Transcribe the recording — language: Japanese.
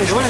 一块